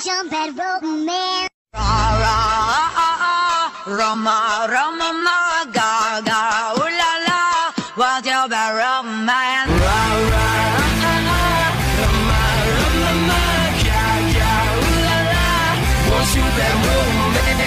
jump at Rope Man. Ra ra ah ah ah, Roma Roma ma ga ga, ooh la la, what's your bad Rope Man? Ra ra ah ah ah, Roma Roma ma ga ga, ooh la la, what's your bad Rope Man?